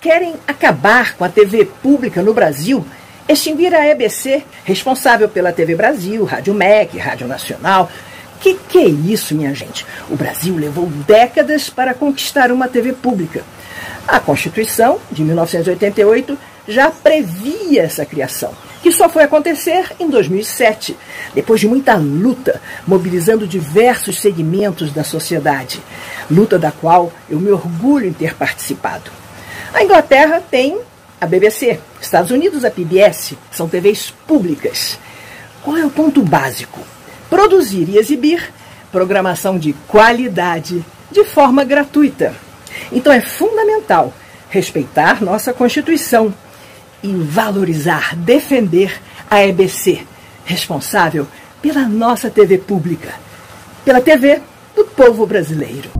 querem acabar com a TV pública no Brasil, extinguir a EBC, responsável pela TV Brasil, Rádio MEC, Rádio Nacional. Que que é isso, minha gente? O Brasil levou décadas para conquistar uma TV pública. A Constituição de 1988 já previa essa criação, que só foi acontecer em 2007, depois de muita luta, mobilizando diversos segmentos da sociedade, luta da qual eu me orgulho em ter participado. A Inglaterra tem a BBC, Estados Unidos a PBS, são TVs públicas. Qual é o ponto básico? Produzir e exibir programação de qualidade de forma gratuita. Então é fundamental respeitar nossa Constituição e valorizar, defender a EBC, responsável pela nossa TV pública, pela TV do povo brasileiro.